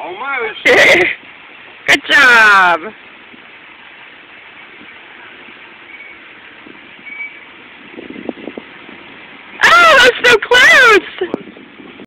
Almost. Good job. Oh, that was so close.